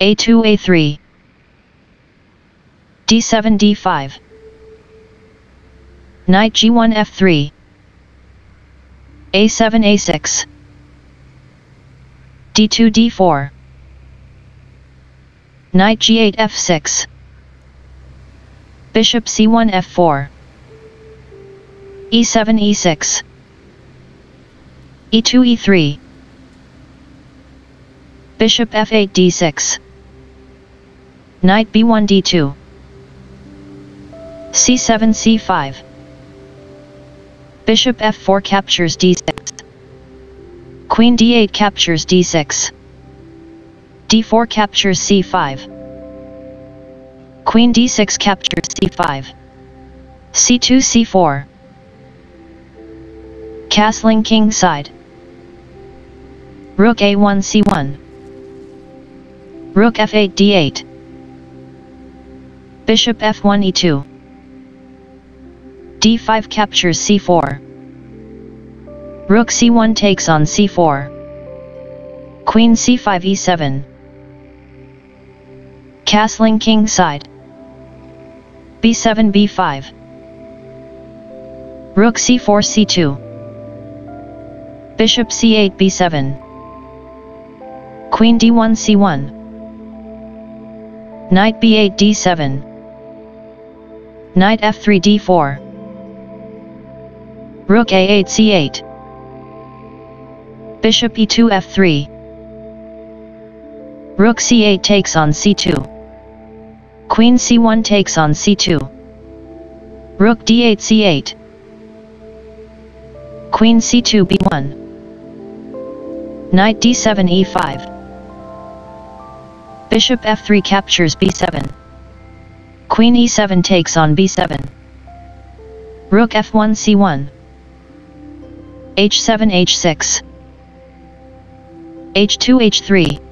a2 a3 d7 d5 knight g1 f3 a7 a6 d2 d4 knight g8 f6 bishop c1 f4 e7 e6 e2 e3 bishop f8 d6 knight b1 d2 c7 c5 bishop f4 captures d6 queen d8 captures d6 d4 captures c5 queen d6 captures c5 c2 c4 castling king side rook a1 c1 rook f8 d8 bishop f1 e2 d5 captures c4 rook c1 takes on c4 queen c5 e7 castling king side. B7 b5 rook c4 c2 bishop c8 b7 queen d1 c1 knight b8 d7 knight f3 d4 rook a8 c8 bishop e2 f3 rook c8 takes on c2 queen c1 takes on c2 rook d8 c8 queen c2 b1 knight d7 e5 bishop f3 captures b7 queen e7 takes on b7 rook f1 c1 h7 h6 h2 h3